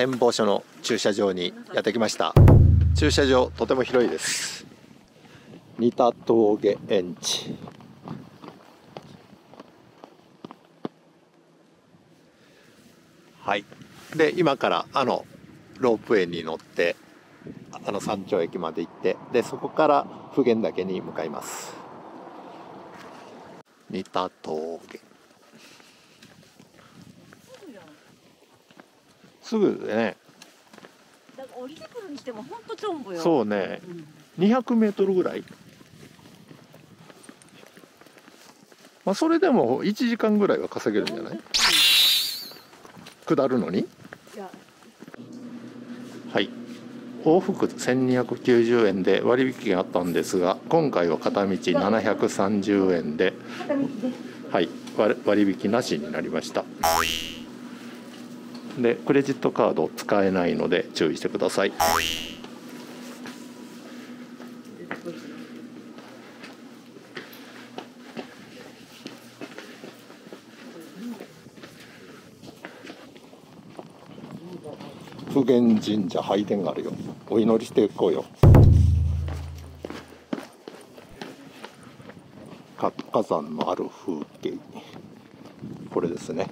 展望所の駐車場にやってきました。駐車場とても広いです。仁田峠園地。はい。で今からあのロープウェイに乗ってあの山頂駅まで行ってでそこから普賢岳に向かいます。仁田峠。すぐでね。だから降りてくるにしても本当ちょんぼよ。そうね。うん200メートルぐらい。まあそれでも1時間ぐらいは稼げるんじゃない？下るのに？はい。往復1290円で割引があったんですが今回は片道730円で。片道で。はい。割割引なしになりましたでクレジットカード使えないので注意してください。普賢神社拝殿があるよ。お祈りしていこうよ。活火山のある風景これですね。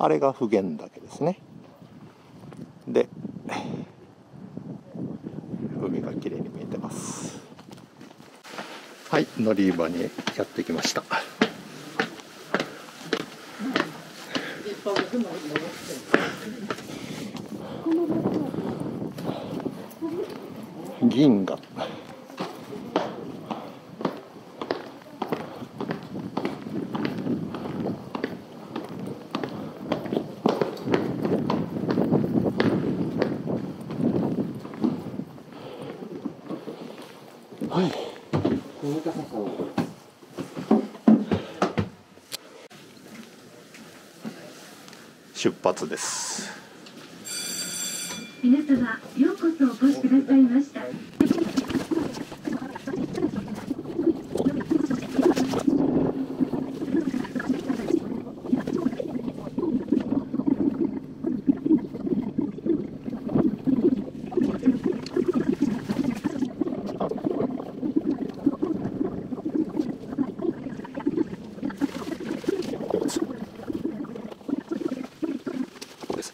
あれが普賢岳ですね。で海が綺麗に見えてます。はい乗り場にやってきました。銀河出発です。皆様ようこそお越しくださいましたです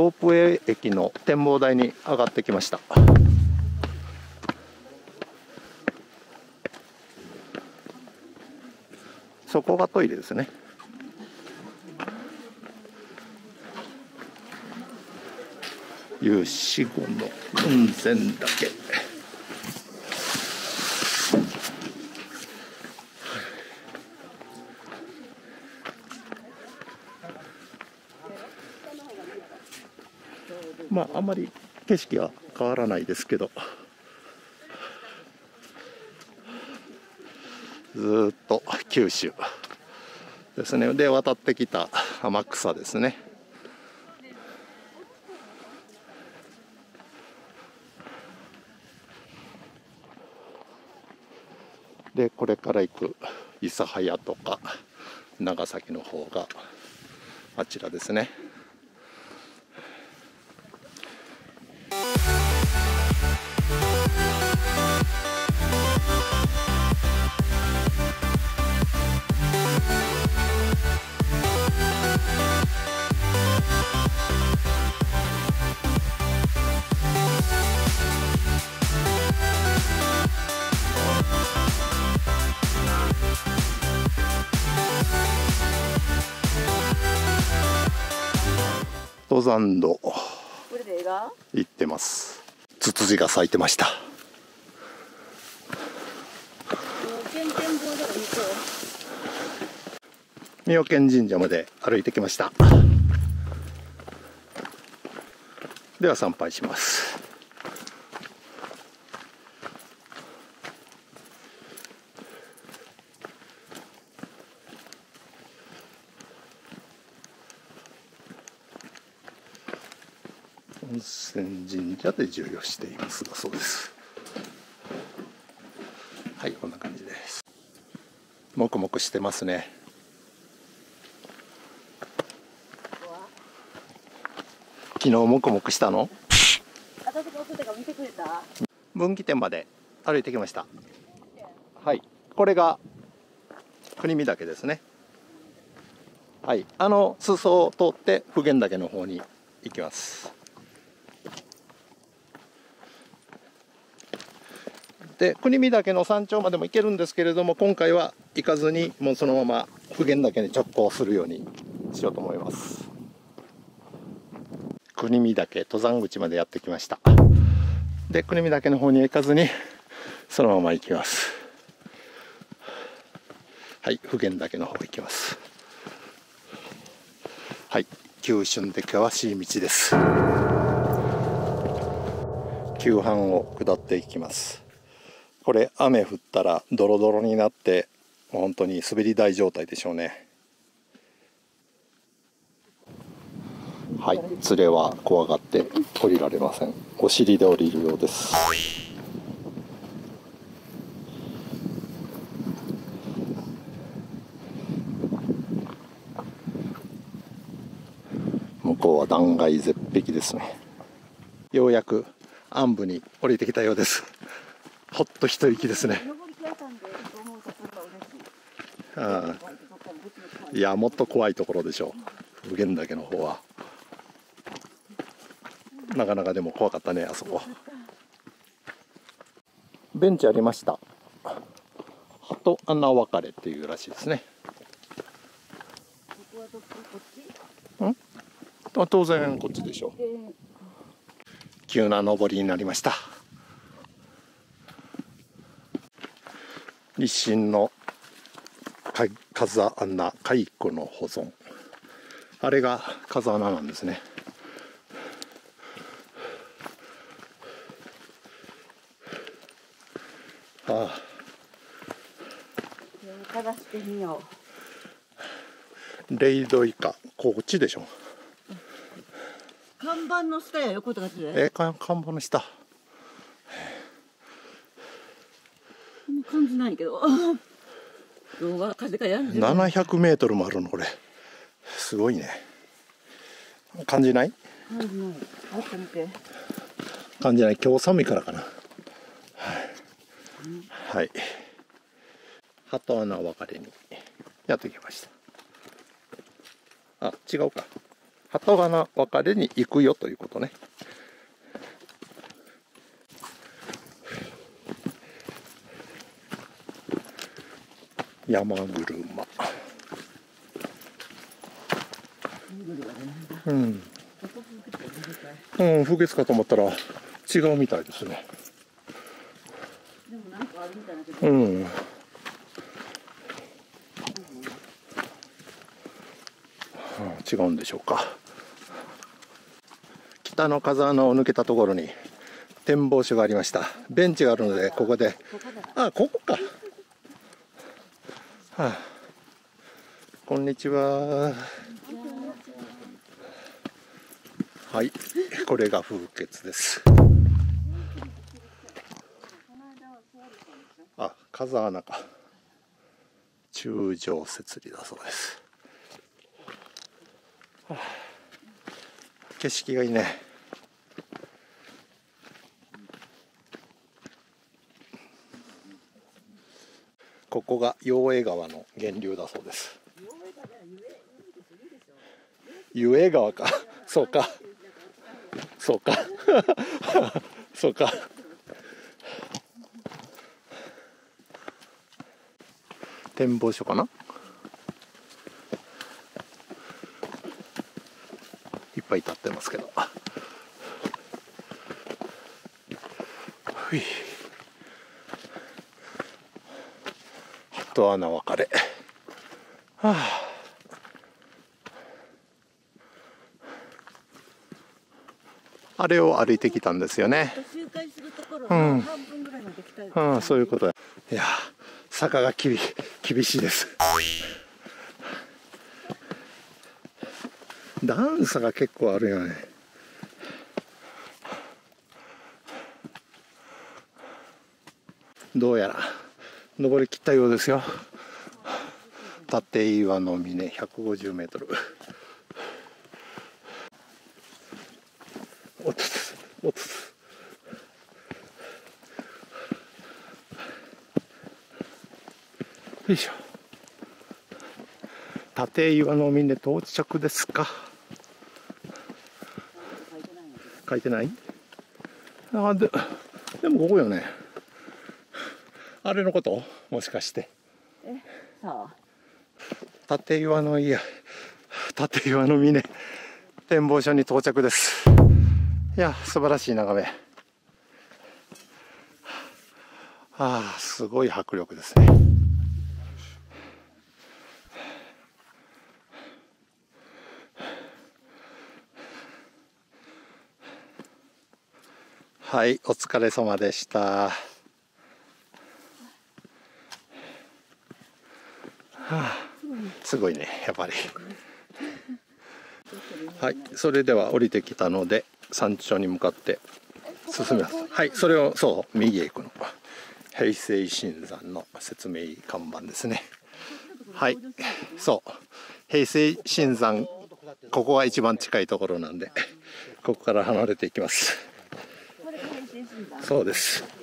ロープウェイ駅の展望台に上がってきました。そこがトイレですね。有死後の雲仙岳あんまり景色は変わらないですけど。ずっと九州ですね。で渡ってきた天草ですね。でこれから行く諫早とか長崎の方があちらですね。登山道行ってます。ツツジが咲いてました。三代県神社まで歩いてきました。では参拝します温泉神社で授与していますだそうです。はいこんな感じです。もくもくしてますね。昨日もくもくした？の分岐点まで歩いてきました。はいこれが国見岳ですね。はいあの裾を通って普賢岳の方に行きますで国見岳の山頂までも行けるんですけれども今回は行かずにもうそのまま普賢岳に直行するようにしようと思います。国見岳登山口までやってきました。で国見岳の方に行かずにそのまま行きます。はい普賢岳の方行きます。はい急峻で険しい道です。急坂を下っていきます。これ雨降ったらドロドロになって本当に滑り台状態でしょうね。はい連れは怖がって降りられません。お尻で降りるようです。向こうは断崖絶壁ですね。ようやく暗部に降りてきたようです。ほっと一息ですね。い嬉しいああ。いやもっと怖いところでしょう。普賢岳の方は。なかなかでも怖かったねあそこベンチありました。鳩穴分かれっていうらしいですね。ここはどっちこっちあ当然こっちでしょう。急な上りになりました。日清のかい風穴蚕の保存。あれが風穴なんですね。ああ。探してみよレイド以下。こっちでしょ。う看板の下や横とかえか看板の下感じないけど。動画風がやる。んで700メートルもあるのこれ。すごいね。感じない？感じない。感じない。今日寒いからかな。はい、はい、鳩穴分かれに。やってきました。あ違うか。鳩穴分かれに行くよということね山車うんうん、不潔かと思ったら違うみたいですね。うん。違うんでしょうか。北の風穴を抜けたところに展望所がありました。ベンチがあるのでここで、ここだあ、ここか。はあ、こんにちは。はい、これが風穴です。あ、風穴か。中上設理だそうです。はあ景色がいいね。ここが陽江川の源流だそうです。湯江川か、そうか。そうか。そうか。展望所かな？いっぱい立ってますけど。ふい。と穴分別れはああれを歩いてきたんですよね。うん、うん、そういうこといや、坂が厳しいです。段差が結構あるよね。どうやら登り切ったようですよ。立岩の峰150メートル。おっとおっとよいしょ。立岩の峰到着ですか。書いてない？あででもここよね。あれのこと？もしかして。さあ。立岩の家。立岩の峰。展望所に到着です。いや素晴らしい眺め。ああすごい迫力ですね。はいお疲れ様でしたすごいねやっぱり。はいそれでは降りてきたので山頂に向かって進みます。はいそれをそう右へ行くの。平成新山の説明看板ですね。はいそう。平成新山ここが一番近いところなんでここから離れていきます。そうです。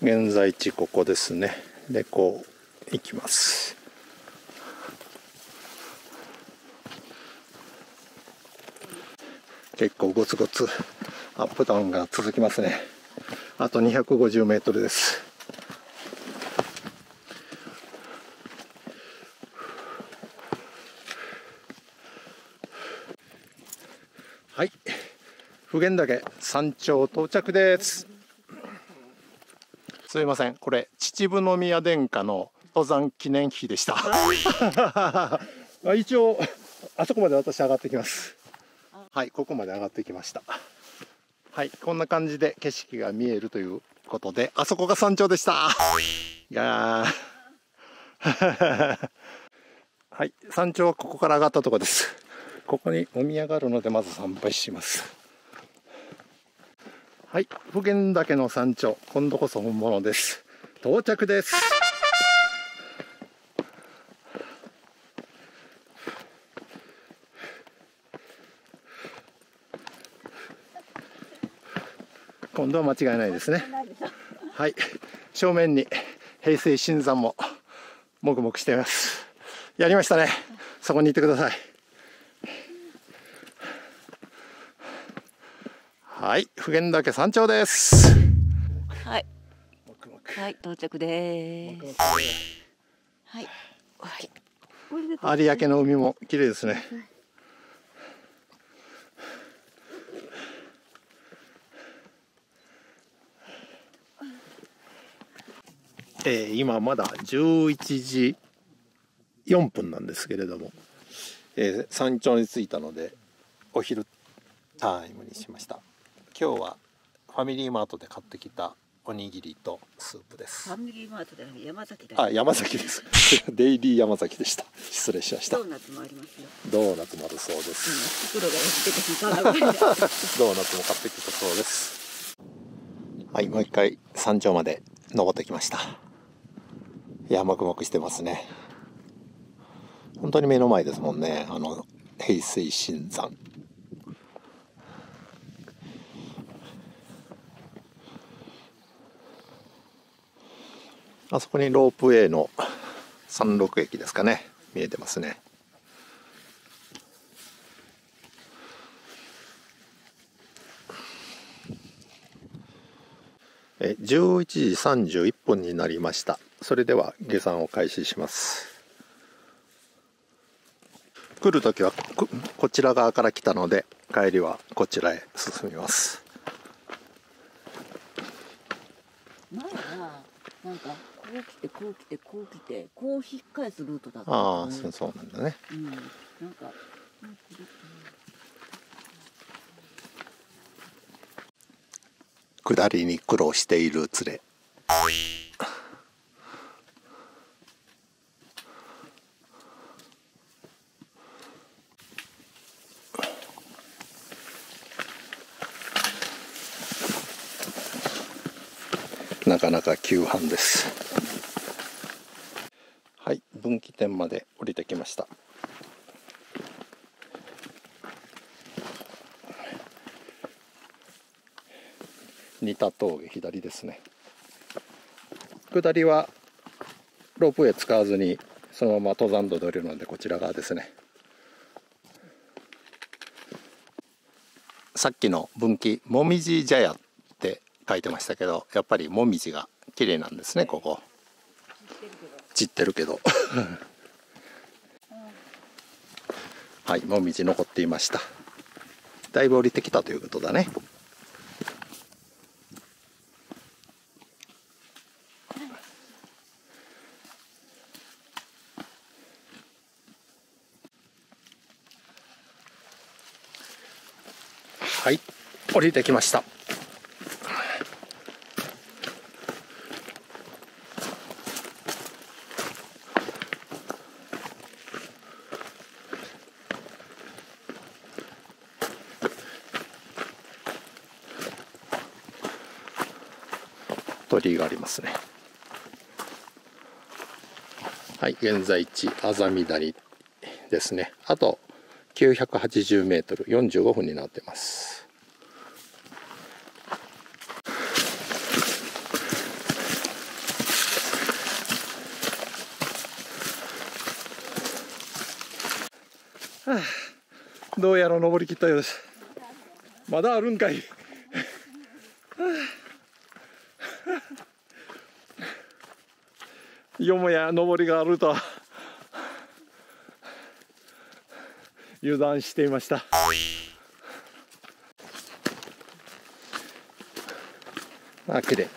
現在地ここですね。でこう行きます。結構ゴツゴツアップダウンが続きますね。あと250メートルですはい普賢岳山頂到着です。すいません。これ秩父宮殿下の登山記念碑でした。あ 一応あそこまで私上がってきます。はいここまで上がってきました。はいこんな感じで景色が見えるということであそこが山頂でした。いやー。はい山頂はここから上がったところです。ここにおみ上がるのでまず参拝しますはい。普賢岳の山頂。今度こそ本物です。到着です。今度は間違いないですね。はい。正面に平成新山ももくもくしています。やりましたね。そこにいてください。はい普賢岳山頂です。はい。もくもくはい到着です。くはい。有明の海も綺麗ですね。えー今まだ11時4分なんですけれども、えー山頂に着いたのでお昼タイムにしました今日はファミリーマートで買ってきたおにぎりとスープです。ファミリーマートで山崎だあ山崎です。デイリー山崎でした。失礼しました。ドーナツもありますよ。ドーナツもあるそうです。今袋がドーナツも買ってきたそうです。はいもう一回山頂まで登ってきました。いやもくもくしてますね。本当に目の前ですもんね。あの平成新山あそこにロープウェイの山麓駅ですかね。見えてますね。え11時31分になりました。それでは下山を開始します。来る時はここちら側から来たので帰りはこちらへ進みます前はなんかこう来てこう来てこう引っ返すルートだったああんだねそうそうなんだね。うんなんか下りに苦労している連れ。なかなか急坂です。はい分岐点まで降りてきました。似た峠左ですね。下りはロープウェイ使わずにそのまま登山道で降りるのでこちら側ですね。さっきの分岐もみじ茶屋って書いてましたけどやっぱりもみじが綺麗なんですねここ。散ってるけど はいもみじ残っていました。だいぶ降りてきたということだね。はい降りてきました。鳥居がありますね。はい現在地あざみ谷ですね。あと980メートル45分になってます。はあ、どうやら登りきったようです。まだあるんかい。よもや登りがあると油断していました。あ綺麗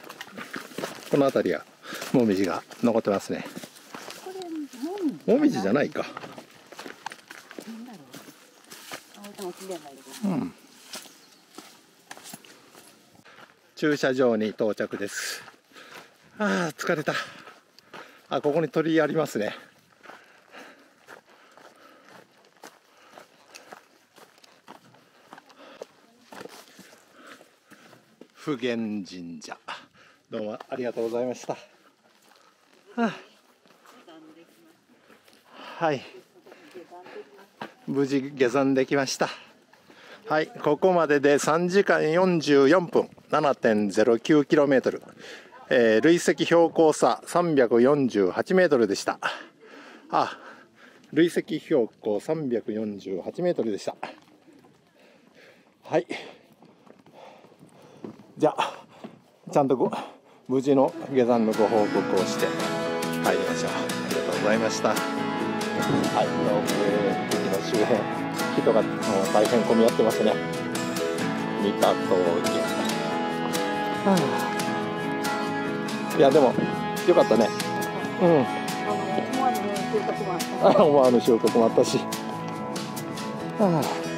この辺りはもみじが残ってますね。もみじじゃないか。うん。だけどうん駐車場に到着です。ああ疲れた。あここに鳥居ありますね。普賢神社。どうもありがとうございました、はあ。はい。無事下山できました。はいここまでで3時間44分 7.09km、えー、累積標高差348メートルでした。あ累積標高348メートルでした。はい。じゃあちゃんとご無事の下山のご報告をして帰りましょう。ありがとうございました。はいロープ駅の周辺人がもう大変混み合ってますね。三田峠はあ。いやでもよかったね。うん。あの思わぬ収穫もあった。あ 思わぬ収穫もあったし、はあ、